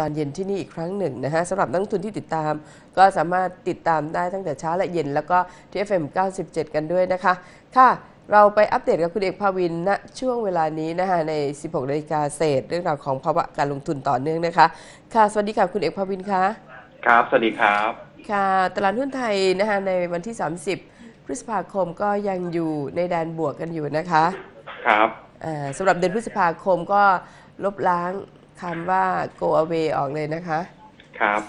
ตอนเย็นที่นี่อีกครั้งหนึ่งนะฮะสำหรับนักลงทุนที่ติดตาม ก็สามารถติดตามได้ตั้งแต่เช้าและเย็น แล้วก็ที่ FM 97 กันด้วยนะคะ ค่ะ เราไปอัปเดตกับคุณเอกภาวินณช่วงเวลานี้นะคะใน 16นาฬิกาเศษ เรื่องราวของภาวะการลงทุนต่อเนื่องนะคะ ค่ะ สวัสดีค่ะคุณเอกภาวินคะครับ สวัสดีครับ ค่ะ ตลาดหุ้นไทยนะคะในวันที่ 30 พฤษภาคมก็ยังอยู่ในแดนบวกกันอยู่นะคะ ครับอ่าสำหรับเดือนพฤษภาคมก็ลบล้าง คำว่า go away ออกเลยนะคะ ครับ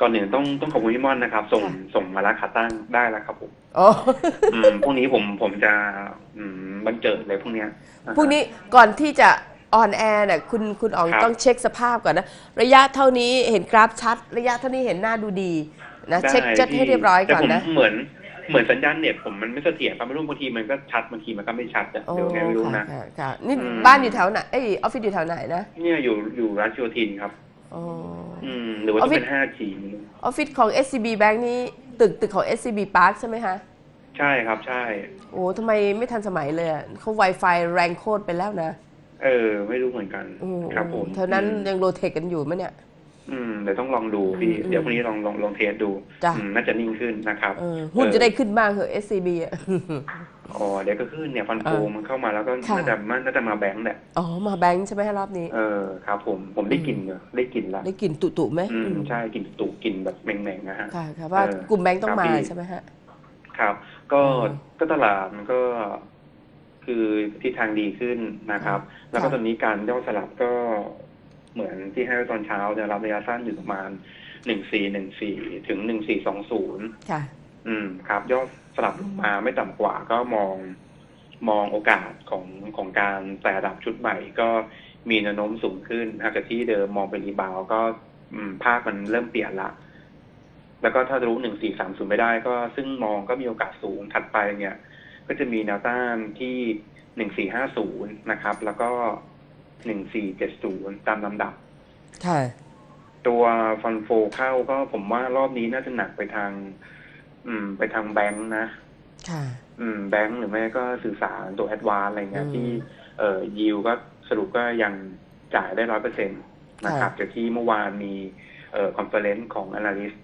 ก่อนหนึ่งต้องต้องขอบคุณพี่ม่อนนะครับ ส่งค่ะส่งมาแล้วขาตั้งได้แล้วครับผมโอ้อืมพรุ่งนี้ผมผมจะอืมบันเจิดเลยพรุ่งเนี้ยะพรุ่งนี้ก่อนที่จะออนแอร์เนี่ยคุณคุณอ๋องครับต้องเช็คสภาพก่อนนะ ระยะเท่านี้เห็นกราฟชัด ระยะเท่านี้เห็นหน้าดูดีนะได้เช็คจัดให้พี่เรียบร้อยก่อนแต่นะผมเหมือน เหมือนสัญญาณเน็ตผมมันไม่เสถียรครับไม่รู้บางทีมันก็ชัดบางทีมันก็ไม่ชัดอะโอ้เดี๋ยวไงไม่รู้ค่ะนะค่ะค่ะนี่อืม บ้านอยู่แถวไหนเอ้ยออฟฟิศอยู่แถวไหนนะเนี่ยอยู่อยู่รัชโยธินครับ อ๋อ อืม หรือว่าออฟฟิศเป็น 5G ออฟฟิศของ SCB Bank นี่ตึกตึกของ SCB Park ใช่ไหมคะ ใช่ครับ ใช่ โอ้ทำไมไม่ทันสมัยเลยอะเขา Wi-Fi แรงโคตรไปแล้วนะเออ ไม่รู้เหมือนกัน อืมครับผมเท่านั้นอืมยัง low tech กันอยู่ไหมเนี่ย อืมเดี๋ยวต้องลองดูพี่ อืมเดี๋ยวพรุ่งนี้ลองลองลอง test ดูจ้ะ อืมน่าจะนิ่งขึ้นนะครับเออหุ้นจะได้ขึ้นบ้างเหอะ SCB อะ อ๋อเดี๋ยวก็ขึ้นเนี่ยฟันโฟเออมันเข้ามาแล้วก็ค่ะ น่าจะมันน่าจะมาแบงค์แหละอ๋อ มาแบงค์ใช่ไหมฮะรอบนี้ เออครับผมผมได้กลิ่นเนอะได้กลิ่นละได้กลิ่นตุๆไหมอืมอืมใช่กลิ่นตุกลิ่นแบบแมงๆนะฮะ ค่ะค่ะว่าเออกลุ่มแบงค์ต้องครับมาพี่ใช่ไหมฮะ ครับ ก็อืมก็ตลาดมันก็คือทิศทางดีขึ้นนะครับ แล้วก็ค่ะ ตอนนี้การย่อสลับก็ เหมือนที่ให้ไว้ตอนเช้าจะรับระยะสั้นอยู่ประมาณหนึ่งสี่หนึ่งสี่ถึงหนึ่งสี่สองศูนย์ค่ะ อืมครับยอดสลับลงมาไม่ต่ำกว่าก็มองมองโอกาสของของการแต่ระดับชุดใหม่ก็มีแนวโน้มสูงขึ้นหากจากที่เดิมมองเป็นรีบาวด์ก็อืมภาพมันเริ่มเปลี่ยนละ แล้วก็ถ้ารู้หนึ่งสี่สามศูนย์ไม่ได้ก็ซึ่งมองก็มีโอกาสสูงถัดไปเนี่ย ก็จะมีแนวต้านที่หนึ่งสี่ห้าศูนย์นะครับ แล้วก็ หนึ่งสี่เจ็ดศูนย์ตามลำดับค่ะตัว fund flow เข้าก็ผมว่ารอบนี้น่าจะหนักไปทาง อืม ไปทางแบงค์นะค่ะ อืม แบงค์หรือไม่ก็สื่อสารตัว Advance อะไรเงี้ยอืมที่เอ่อยิวก็สรุปก็ยังจ่ายได้ร้อยเปอร์เซ็นต์นะครับจากที่เมื่อวานมีเอ่อ conference ของ Analyst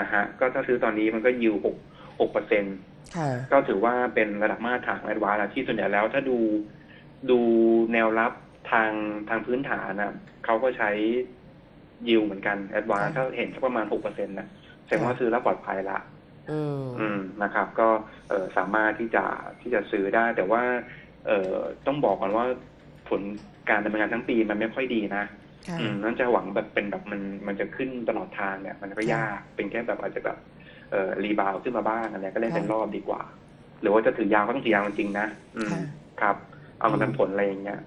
นะฮะ ก็ถ้าซื้อตอนนี้มันก็ยิวหกหกเปอร์เซ็นต์ค่ะก็ถือว่าเป็นระดับมาตรฐาน Advance ที่ส่วนใหญ่แล้วถ้าดูดูแนวรับ ทางทางพื้นฐานนะเขาก็ใช้ yield เหมือนกันแอดวานซ์ค่ะถ้าเห็นสักประมาณหกเปอร์เซ็นต์นะแสดงว่าค่ะซื้อแล้วปลอดภัยละอืมอืมนะครับ ก็เออสามารถที่จะที่จะซื้อได้ แต่ว่า เออต้องบอกก่อนว่าผลการดำเนินงานทั้งปีมันไม่ค่อยดีนะค่ะอืมนั่นจะหวังแบบเป็นแบบมันมันจะขึ้นตลอดทางเนี่ย มันก็ค่ะยากเป็นแค่แบบอาจจะแบบเอ่อรีบาวขึ้นมาบ้างอะไรก็เล่นค่ะเป็นรอบดีกว่า หรือว่าจะถือยาวก็ต้องถือยาวจริงๆนะอืมค่ะครับ เอามาอืมทำผลอะไรอย่างเงี้ยค่ะ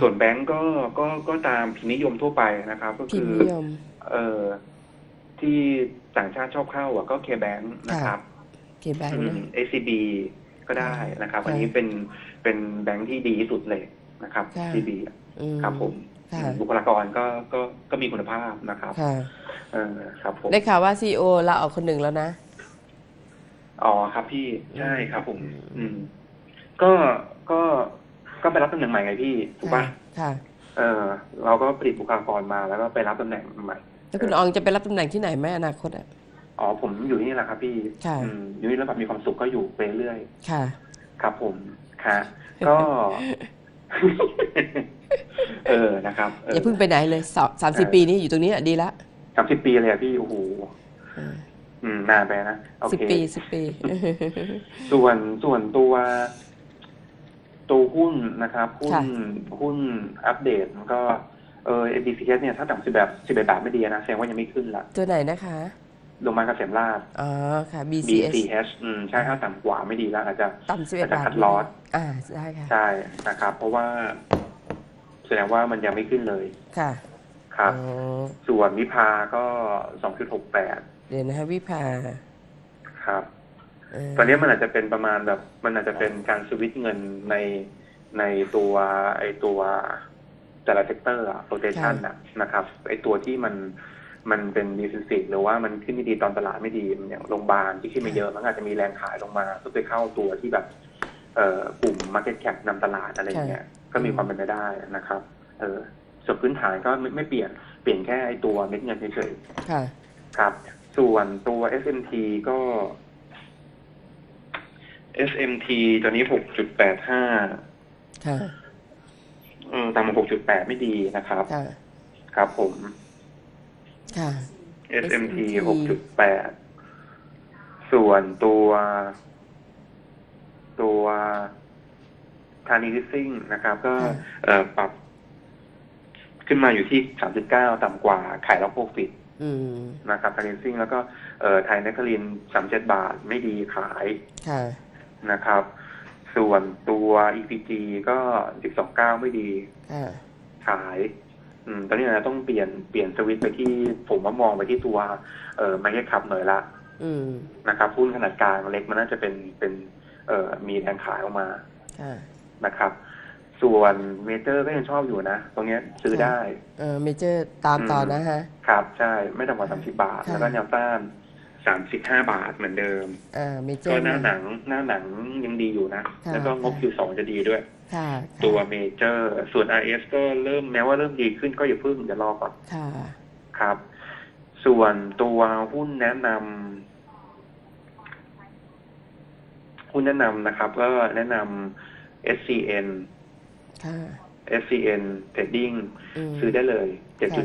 ส่วนแบงก์ก็ก็ก็ตามพิมพ์นิยมทั่วไปนะครับ ก็พิคืมพ์อนิยมเอ่อที่ต่างชาติชอบเข้าอะก็เคแบงค์นะครับเคแบงค์นะเอซีบีก็ได้นะครับค่ะอันนี้เป็นเป็นแบงค์ที่ดีที่สุดเลยนะครับค่ะซีบีอืมครับผมค่ะบุคลากรก็ก็ก็มีคุณภาพนะครับค่ะเออครับผมได้ข่าวว่าซีโอลาออกคนหนึ่งแล้วนะอ๋อครับพี่ใช่ครับผม อืมอืมก็ก็ ก็ไปรับตำแหน่งใหม่ไงพี่ถูกปะค่ะ เออ เราก็ผลิตบุคลากรมาแล้วก็ไปรับตำแหน่งใหม่ แล้วคุณอองจะไปรับตำแหน่งที่ไหนไหมอนาคตอะอ๋อผมอยู่นี่แหละครับพี่ค่ะอืมอยู่นี่แล้วแบบมีความสุขก็อยู่ไปเรื่อยค่ะ ครับผมค่ะ ก็ เออนะครับเอออย่าเพิ่งไปไหนเลยสามสามสิบปีนี้อยู่ตรงนี้อะดีละสามสิบปีเลยอะพี่โอ้โหเอออืมนานไปนะโอสิบเคปีสิบปี ส่วนส่วนตัว ตัวหุ้นนะครับหุ้นค่ะ หุ้นอัปเดตมันก็เออ MDCS เนี่ยถ้าต่ำสิบแบบสิบเอ็ดบาทไม่ดีนะแสดงว่ายังไม่ขึ้นละตัวไหนนะคะโรงพยาบาลเกษมราษฎร์ อ๋อค่ะ BCS BCH อืมใช่ถ้าต่ำกว่าไม่ดีแล้วอาจจะ ต่ำสิบเอ็ดอาจจะบาท cut loss อ่าได้ค่ะใช่นะครับ เพราะว่า แสดงว่ามันยังไม่ขึ้นเลยค่ะครับ อ๋อส่วนวิภาก็สองจุดหกแปดเดี๋ยวนะคะวิภาครับตอนนี้มันอาจจะเป็นประมาณแบบ มันอาจจะเป็นการสวิตช์เงินในในตัวไอตัวแต่ละเซกเตอร์อะโรเ t ชันอะนะครับไอตัวที่มันมันเป็นดีฟิสิตหรือว่ามันขึ้นไม่ดีตอนตลาดไม่ดีมันอย่างโรงพยาบาลที่ขึ้นมาเยอะมันก็อาจจะมีแรงขายลงมาเพื่อไปเข้าตัวที่แบบเอ่อกลุ่ม Market Cap นำตลาดอะไรอย่างเงี้ยก็มีความเป็นไปได้นะครับ เออส่วนพื้นฐานก็ไม่ไม่เปลี่ยนเปลี่ยนแค่ไอตัวเม็ดเงินเฉยค่ะๆครับ ส่วนตัว SMT ก็ SMT ตอนนี้หกจุดแปดห้าค่ะต่ำกว่าหกจุดแปดไม่ดีนะครับ ค่ะ ครับผม ค่ะ SMT SMT หกจุดแปดส่วนตัว ตัวธานีลิสซิ่งนะครับ ก็ค่ะเอ่อปรับขึ้นมาอยู่ที่สามสิบเก้าต่ำกว่าขาย lock profit อืมนะครับธานีลิสซิ่งแล้วก็เอ่อไทยนครินทร์สามเจ็ดบาทไม่ดีขายค่ะ นะครับ ส่วนตัว EPG ก็สิบสองเก้าไม่ดีค่ะขาย อืม ตอนนี้นะต้องเปลี่ยนเปลี่ยนสวิตช์ไปที่ผมว่ามองไปที่ตัว เอ่อไม่ใช่ขับหน่อยละอืมนะครับหุ้นขนาดกลางเล็กมันน่าจะเป็นเป็น เอ่อมีแรงขายออกมาค่ะนะครับ ส่วนเมเจอร์ก็ยังชอบอยู่นะ ตรงเนี้ยซื้อได้ เออเมเจอร์ตามต่อนะฮะ ครับ ใช่ ไม่ต่ำกว่าสามสิบาทค่ะแล้วก็แนวต้าน สามสิบห้าบาทเหมือนเดิมอ่าเมเจอก็ร์หน้าหนังหน้าหนังยังดีอยู่นะค่ะแล้วก็งบค่ะคิวสองจะดีด้วยค่ะตัวเมเจอร์ ส่วน RS ก็เริ่มแม้ว่าเริ่มดีขึ้นก็อย่าเพิ่งเดี๋ยวรอก่อนค่ะครับ ส่วนตัวหุ้นแนะนำหุ้นแนะนำนะครับ ก็แนะนำ SCN ค่ะ SCN Trading มซื้อได้เลย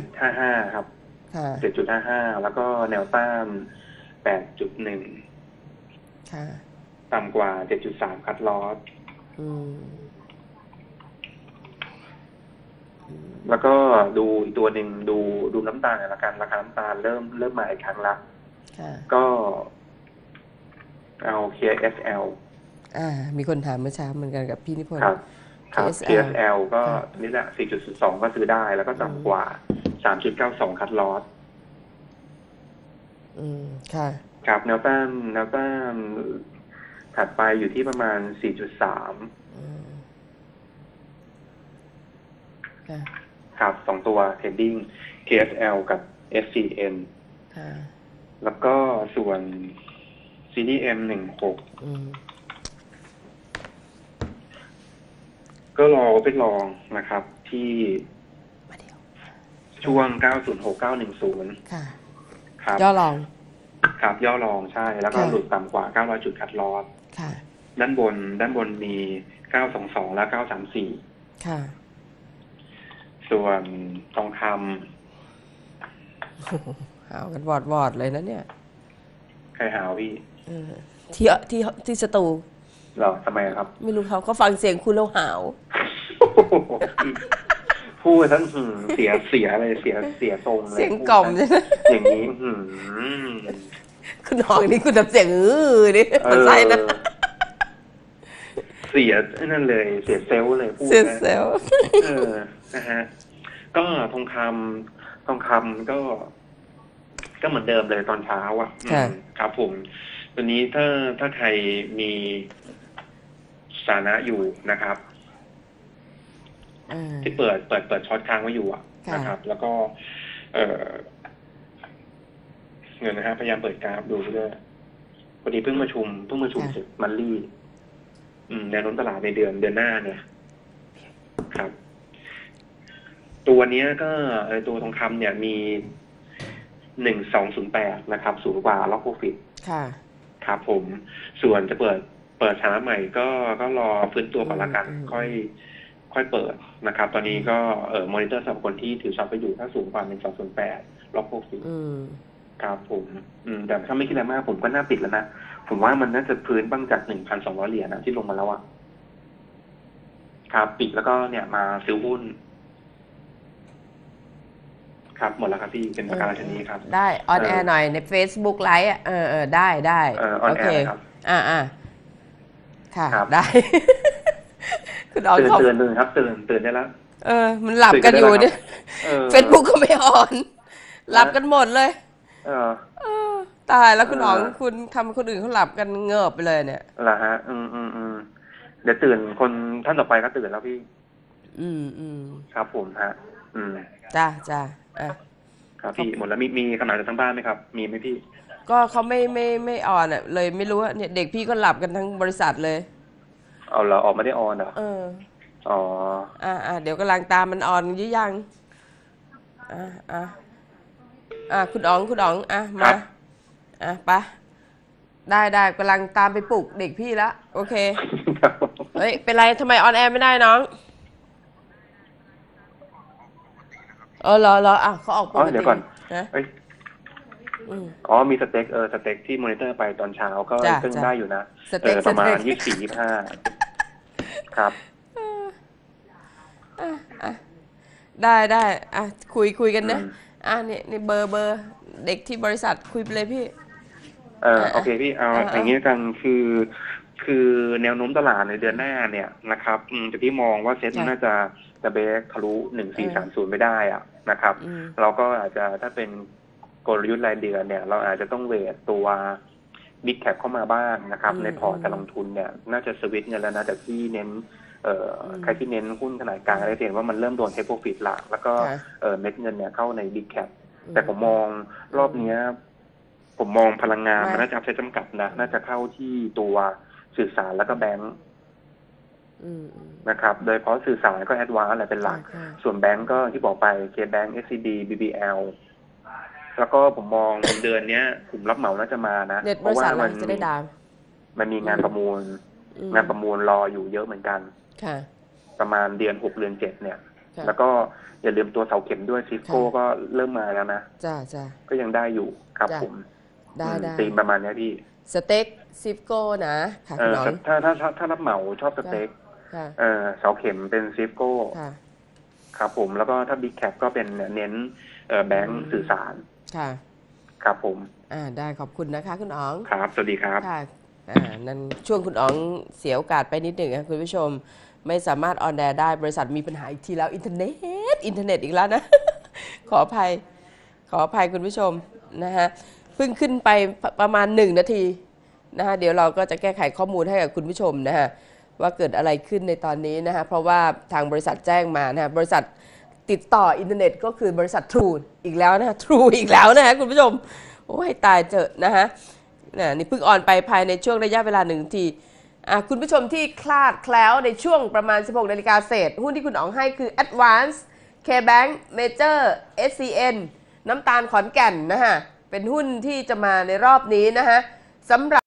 7.55 ครับค่ะ7.55 แล้วก็แนวต้าน 8.1ค่ะต่ำกว่า7.3คัดลอสอืมอืมแล้วก็ดูอีกตัวหนึ่งดูดูน้ำตาลหน่อยละกันราคาน้ำตาลเริ่มเริ่มมาอีกครั้งละค่ะก็เอา KSL อ่า มีคนถามเมื่อเช้าเหมือนกันกับพี่นิพนธ์ครับครับ KSL KSL ก็ครับนี่แหละ4.2ก็ซื้อได้ แล้วก็ต่ำกว่า 3.92 คัดลอส อืมค่ะครับแนวต้านแนวต้านถัดไปอยู่ที่ประมาณ 4.3อืมค่ะครับสองตัว Trading KSL กับ SCN ค่ะแล้วก็ส่วน CDM 16อืมก็รอเป็นรองนะครับที่มาเดียวช่วง 906 910 ค่ะ ครับย่อลอง ครับย่อรองใช่ แล้วก็ค่ะ หลุดต่ำกว่า 900 จุดคัดลอสค่ะ ด้านบน ด้านบนมี 922 และ 934 ค่ะ ส่วนทองคโอ้โหหาวกันวอดวอดๆเลยนะเนี่ยำใครหาวพี่เออที่ที่ที่สตูเหรอทำไมอะครับ ไม่รู้เขาก็ฟังเสียงคุณแล้วหาว พูดทั้งหืมเสียเสียอะไรเสียเสียทรงเลยเสียงกล่อมใช่ไหมอย่างนี้หืมคุณน้องนี่คุณทำเสียงอื้อนี่มันไส้นะเออเสียนั่นเลยเสียเซลล์เลยพูดเสียนะเซลลเออนะฮะก็ทองคำทองคำก็ ก็เหมือนเดิมเลยตอนเช้าอะอืมครับผมวันนี้ถ้าถ้าใครมีสถานะอยู่นะครับอ่า ที่เปิดเปิดเปิดช็อตค้างไว้อยู่อะค่ะนะครับ แล้วก็ เออเงินนะฮะพยายามเปิดกราฟดูด้วยพอดีเพิ่งประชุมเพิ่งประชุมเสร็จมันลี่อืมแนวโน้มตลาดในเดือนเดือนหน้าเนี่ย ครับ ตัวเนี้ยก็เอ่อตัวทองคำเนี่ยมีหนึ่งสองศูนย์แปดนะครับสูงกว่า lock profit ค่ะครับผม ส่วนจะเปิดเปิดช้าใหม่ก็ก็รอฟื้นตัวก่อนละกันอืมค่อย ค่อยเปิดนะครับ ตอนนี้ก็เอ่อมอนิเตอร์สำหรับคนที่ถือ short ไปอยู่ถ้าสูงกว่าหนึ่งสองศูนย์แปด lock profit อืมครับผมอืมแต่ถ้าไม่คิดอะไรมากผมก็น่าปิดแล้วนะ ผมว่ามันน่าจะพื้นบ้างจากหนึ่งพันสองร้อยเหรียญนะที่ลงมาแล้วอะครับ ปิดแล้วก็เนี่ยมาซื้อหุ้น ครับ หมดแล้วครับพี่เป็นประการราชนีครับ ได้ออนเออแอร์หน่อยใน Facebook ไลฟ์อะเออเออได้ได้เออ on โอเค air นะครับ อ่าอ่าค่ะครับได้ คุณออนเตือนเขาเตือนเลยครับเตือนเตือนได้แล้ว เออ มันหลับกันอยู่เนี่ยเออ เฟซบุ๊กก็ไม่ออน หลับกันหมดเลย เออ เออ ตายแล้วคุณเอออ๋องคุณทำให้คนอื่นเขาหลับกันเงิบไปเลยเนี่ย เหรอฮะ อืมอืมอืมเดี๋ยวตื่นคนท่านต่อไปก็ตื่นแล้วพี่อืมอืมครับผมฮะ อืม จ้าจ้าอะ ครับพี่หมดแล้วมีมีคำถามจากทางบ้านไหมครับ มีไหมพี่ ก็เขาไม่ไม่ไม่ออนอะเลยไม่รู้ว่าเนี่ยเด็กพี่ก็หลับกันทั้งบริษัทเลย เอาเหรอออกมาได้ออนเหรอเออ อ๋ออ่าอ่าเดี๋ยวกำลังตามมันออนยี่ยัง อะอะอะคุณอ๋องคุณอ๋องอะคมา รับอะไปได้ได้กำลังตามไปปลุกเด็กพี่แล้วโอเคเฮ้ย เป็นไรทำไมออนแอร์ไม่ได้น้อง เออเหรอเหรออะเขาออกปอ๋กอติเดี๋ยวก่อนนะเอ้ยอืม อ๋อมีสเต็กเออสเต็กที่มอนิเตอร์ไปตอนเช้าก็จ้ะซึ่งจ้ะได้อยู่นะสเต็กออประมาสณเต็กยี่สิบสี่ยี่ห้า ครับอะอะได้ได้อะคุยคุยกันนะอืมอะนี่นี่เบอร์เบอร์เด็กที่บริษัทคุยไปเลยพี่ เอออะโอเคพี่เอาอะอย่างนี้กันคือคือแนวโน้มตลาดในเดือนหน้าเนี่ยนะครับอืมจากที่มองว่าเซ็ตจ้ะน่าจะจะเบรกทะลุหนึ่งสี่สามศูนย์ไม่ได้อะนะครับอืมเราก็อาจจะถ้าเป็นกลยุทธ์รายเดือนเนี่ย เราอาจจะต้อง weight ตัว big cap เข้ามาบ้างนะครับอืมในพอร์ตการลงทุนเนี่ยน่าจะสวิตช์เงินแล้วนะแต่ที่เน้นเอ่ออมใครที่เน้นหุ้นขนาดกลางได้เห็นว่ามันเริ่มโดน take profit ละแล้วก็ค่ะเออเม็ดเงินเนี่ยเข้าใน big cap แต่ผมมองรอบเนี้ย ผมมองพลังงานไม่มันน่าจะใช้จำกัดนะ น่าจะเข้าที่ตัวสื่อสารแล้วก็แบงค์อืมอืมนะครับ โดยเฉพาะสื่อสารก็ ADVANC อะไรเป็นหลักค่ะส่วนแบงก์ก็ที่บอกไป KBANK SCB BBL แล้วก็ผมมองเดือนเนี้ยกลุ่มรับเหมาน่าจะมานะเด็ดเพบริราะว่าษัทมัเราจะได้ดาวมันมีงานประมูลอืมงานประมูลรออยู่เยอะเหมือนกัน ค่ะ ประมาณเดือนหกเดือนเจ็ดเนี่ยค่ะแล้วก็อย่าลืมตัวเสาเข็มด้วยซิสโก้ค่ะก็เริ่มมาแล้วนะจ้าจ้าก็ยังได้อยู่ครับจ้ะผมได้อืมได้ตีมประมาณเนี้ยพี่สเต็กซิฟโก้นะค่ะเอคุณอน้องถ้าถ้าถ้าถ้ารับเหมาชอบสเต็กค่ะเออเสาเข็มเป็นซิสโก้ค่ะครับผมแล้วก็ถ้า big cap ก็เป็นเน้นเอ่อแบงก์อืมสื่อสาร ค่ะ ครับผม อ่า ได้ขอบคุณนะคะ คุณอ๋อง ครับ สวัสดีครับ ค่ะ อ่า นั่นช่วงคุณอ๋องเสียโอกาสไปนิดหนึ่งค่ะคุณผู้ชม ไม่สามารถ on air ได้บริษัทมีปัญหาอีกทีแล้วอินเทอร์เน็ต อินเทอร์เน็ตอีกแล้วนะ ขออภัย ขออภัยคุณผู้ชมนะฮะ เพิ่งขึ้นไปปประมาณหนึ่งนาทีนะฮะ เดี๋ยวเราก็จะแก้ไขข้อมูลให้กับคุณผู้ชมนะฮะว่าเกิดอะไรขึ้นในตอนนี้นะฮะ เพราะว่าทางบริษัทแจ้งมานะฮะ บริษัท ติดต่ออินเทอร์เน็ตก็คือบริษัททรูอีกแล้วนะทรูอีกแล้วนะฮะคุณผู้ชม โอ้ยตายเจอะนะฮะนะนี่เพิ่งออนไปภายในช่วงระยะเวลาหนึ่งทีคุณผู้ชมที่คลาดแคล้วในช่วงประมาณ 16นาฬิกาเศษ หุ้นที่คุณอ๋องให้คือ Advance KBank Major SCN น้ำตาลขอนแก่นนะฮะ เป็นหุ้นที่จะมาในรอบนี้นะฮะสำหรับ